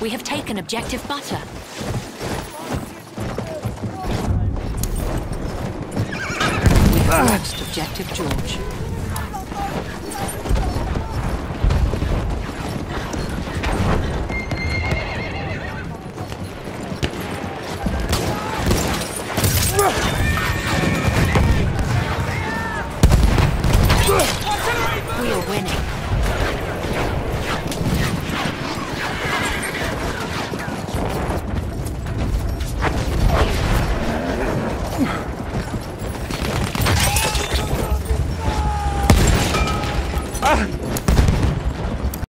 We have taken objective butter. We have lost objective George. Ugh! Ah!